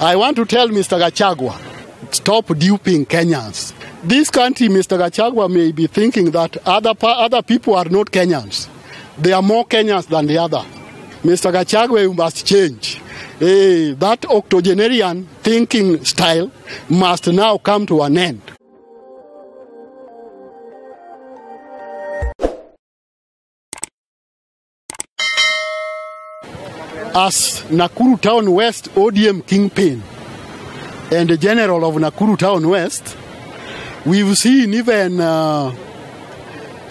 I want to tell Mr. Gachagua, stop duping Kenyans. This country, Mr. Gachagua, may be thinking that other, other people are not Kenyans. They are more Kenyans than the other. Mr. Gachagua, you must change. Hey, that octogenarian thinking style must now come to an end. As Nakuru Town West ODM kingpin and the general of Nakuru Town West, we've seen even uh,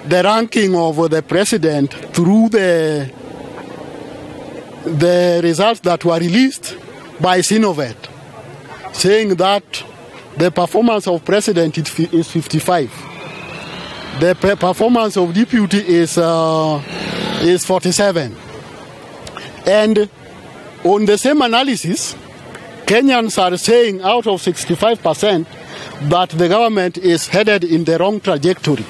the ranking of the president through the the results that were released by Synovate, saying that the performance of president is 55. The performance of deputy is uh, is 47. And on the same analysis, Kenyans are saying out of 65% that the government is headed in the wrong trajectory.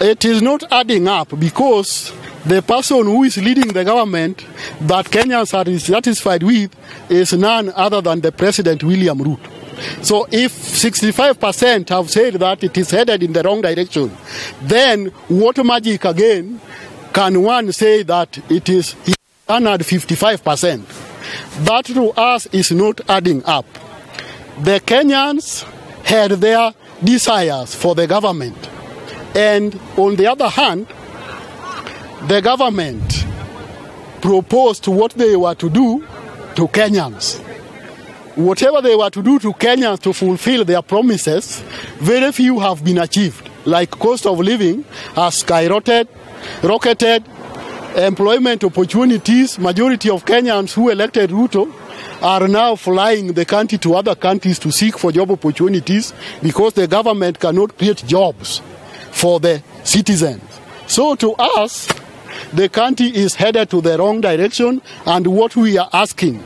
It is not adding up because the person who is leading the government that Kenyans are dissatisfied with is none other than the President William Ruto. So if 65% have said that it is headed in the wrong direction, then what magic again can one say that it is at 55%? That to us is not adding up. The Kenyans had their desires for the government. And on the other hand, the government proposed what they were to do to Kenyans. Whatever they were to do to Kenyans to fulfill their promises, very few have been achieved. Like cost of living has skyrocketed, rocketed, employment opportunities, majority of Kenyans who elected Ruto are now flying the country to other countries to seek for job opportunities because the government cannot create jobs for the citizens. So to us, the country is headed to the wrong direction and what we are asking,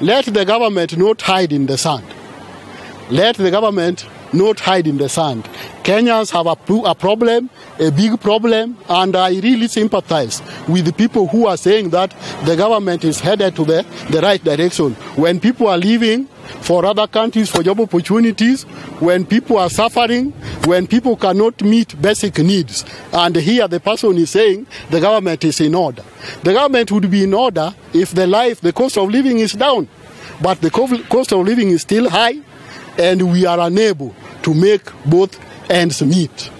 let the government not hide in the sand. Let the government not hide in the sand. Kenyans have a, a, problem, a big problem, and I really sympathize with the people who are saying that the government is headed to the, the right direction. When people are leaving for other countries for job opportunities, when people are suffering, when people cannot meet basic needs, and here the person is saying the government is in order. The government would be in order if the life, the cost of living is down, but the cost of living is still high, and we are unable to make both ends meet.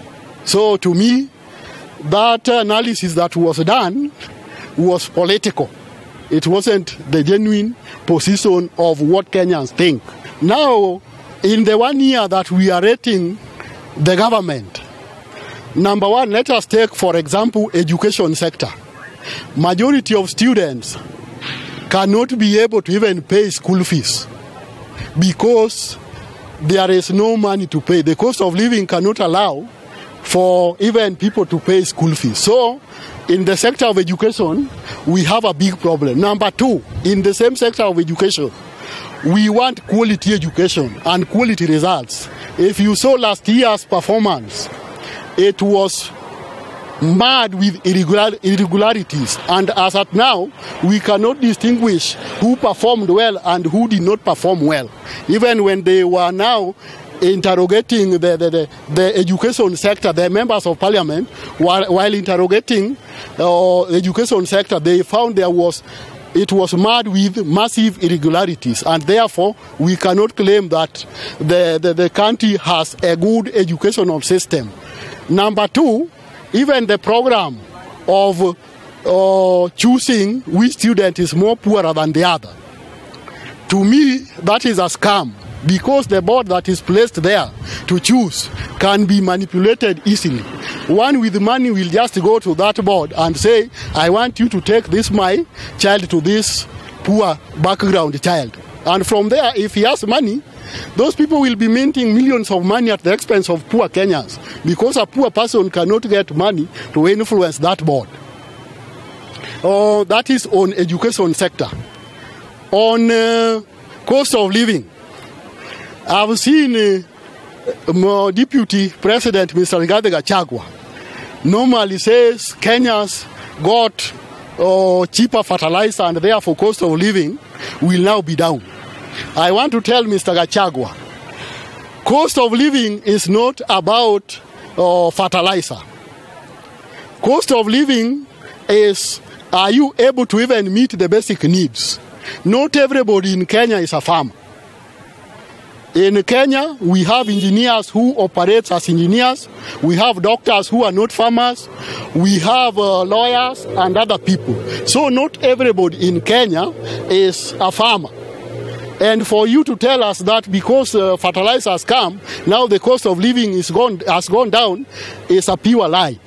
So to me, that analysis that was done was political. It wasn't the genuine position of what Kenyans think. Now, in the one year that we are rating the government, number one, let us take, for example, education sector. Majority of students cannot be able to even pay school fees because there is no money to pay. The cost of living cannot allow for even people to pay school fees. So, in the sector of education, we have a big problem. Number two, in the same sector of education, we want quality education and quality results. If you saw last year's performance, it was mad with irregular, irregularities. And as at now, we cannot distinguish who performed well and who did not perform well. Even when they were now interrogating the, the, the, the education sector, the members of parliament, while, while interrogating uh, the education sector, they found there was it was marred with massive irregularities, and therefore we cannot claim that the, the, the country has a good educational system. Number two, even the program of uh, choosing which student is more poorer than the other. To me, that is a scam because the board that is placed there to choose can be manipulated easily. One with money will just go to that board and say, I want you to take this my child to this poor background child. And from there, if he has money, those people will be minting millions of money at the expense of poor Kenyans because a poor person cannot get money to influence that board. Oh, that is on education sector. On uh, cost of living, I've seen uh, Deputy President Mr. Rigathi Gachagua normally says Kenyans got uh, cheaper fertilizer and therefore cost of living will now be down. I want to tell Mr. Gachagua, cost of living is not about uh, fertilizer. Cost of living is are you able to even meet the basic needs? Not everybody in Kenya is a farmer. In Kenya, we have engineers who operate as engineers. We have doctors who are not farmers. We have uh, lawyers and other people. So not everybody in Kenya is a farmer. And for you to tell us that because uh, fertilizer has come, now the cost of living is gone, has gone down, is a pure lie.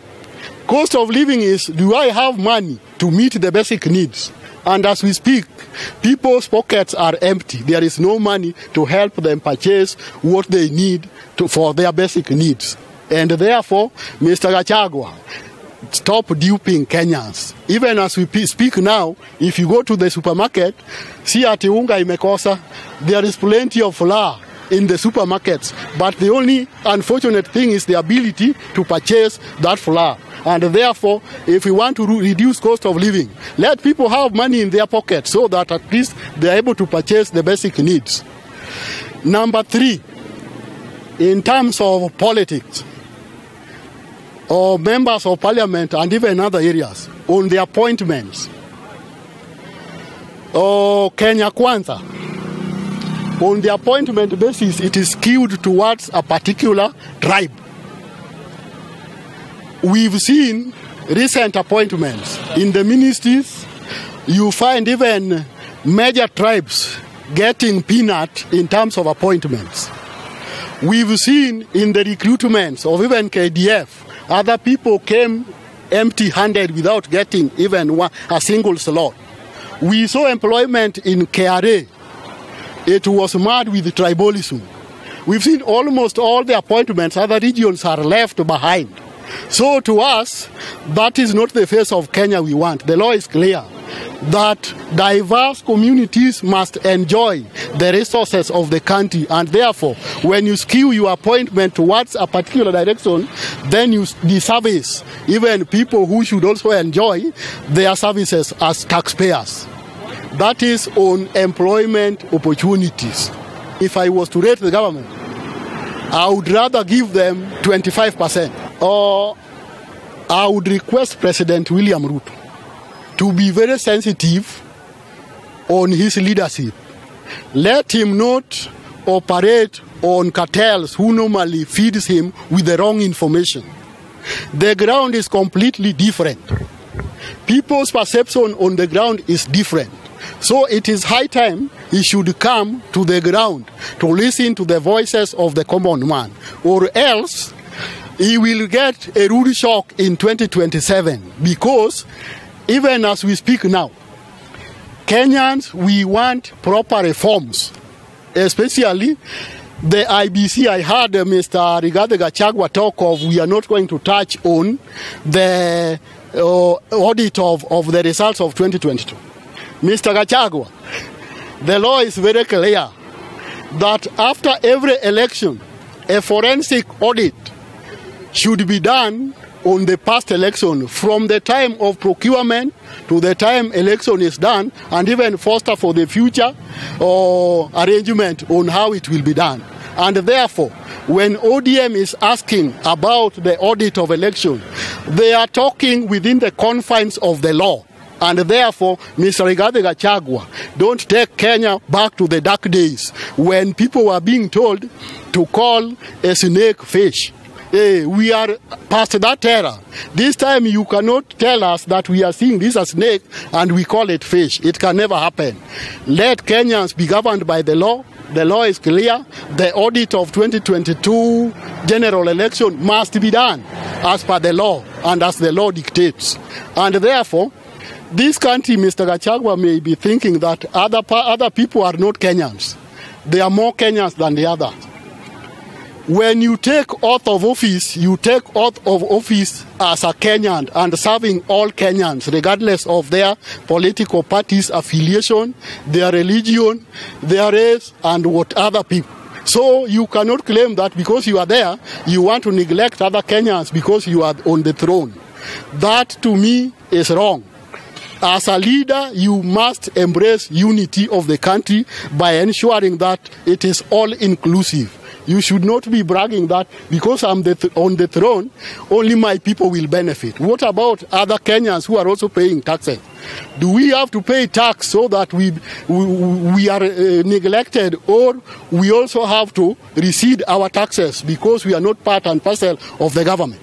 Cost of living is do I have money to meet the basic needs? And as we speak, people's pockets are empty. There is no money to help them purchase what they need to, for their basic needs. And therefore, Mr. Gachagua, stop duping Kenyans. Even as we speak now, if you go to the supermarket, see ati unga imekosa, there is plenty of flour in the supermarkets. But the only unfortunate thing is the ability to purchase that flour. And therefore, if we want to reduce cost of living, let people have money in their pocket so that at least they are able to purchase the basic needs. Number three, in terms of politics, or members of parliament and even other areas on the appointments. Or Kenya Kwanza, on the appointment basis, it is skewed towards a particular tribe. We've seen recent appointments in the ministries. You find even major tribes getting peanut in terms of appointments. We've seen in the recruitments of even KDF, other people came empty handed without getting even one, a single slot. We saw employment in KRA. It was mad with tribalism. We've seen almost all the appointments, other regions are left behind. So to us, that is not the face of Kenya we want. The law is clear that diverse communities must enjoy the resources of the country. And therefore when you skew your appointment towards a particular direction then you disservice even people who should also enjoy their services as taxpayers. That is on employment opportunities. If i was to rate the government i would rather give them 25% or i would request president william ruto to be very sensitive on his leadership. Let him not operate on cartels who normally feeds him with the wrong information. The ground is completely different. People's perception on the ground is different. So it is high time he should come to the ground to listen to the voices of the common man, or else he will get a rude shock in 2027 because even as we speak now, Kenyans, we want proper reforms, especially the IEBC. I heard uh, Mr. Rigathi Gachagua talk of we are not going to touch on the uh, audit of, of the results of 2022. Mr. Gachagua, the law is very clear that after every election, a forensic audit should be done on the past election from the time of procurement to the time election is done and even foster for the future or arrangement on how it will be done and therefore when odm is asking about the audit of election they are talking within the confines of the law and therefore, Mr. Rigathi Gachagua, don't take Kenya back to the dark days when people were being told to call a snake fish. Hey, we are past that era. This time you cannot tell us that we are seeing this as snake and we call it fish. It can never happen. Let Kenyans be governed by the law. The law is clear. The audit of 2022 general election must be done as per the law and as the law dictates. And therefore, this country, Mr. Gachagua may be thinking that other, other people are not Kenyans. They are more Kenyans than the others when you take oath of office, you take oath of office as a Kenyan and serving all Kenyans, regardless of their political party's affiliation, their religion, their race, and what other people. So you cannot claim that because you are there, you want to neglect other Kenyans because you are on the throne. That to me is wrong. as a leader, you must embrace unity of the country by ensuring that it is all inclusive. You should not be bragging that because I'm the th- on the throne, only my people will benefit. What about other Kenyans who are also paying taxes? Do we have to pay tax so that we we, we are uh, neglected, or we also have to recede our taxes because we are not part and parcel of the government?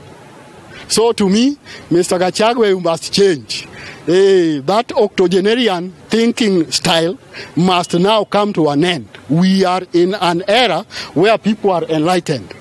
So to me, Mr. Gachagua must change. Eh, that octogenarian thinking style must now come to an end. We are in an era where people are enlightened.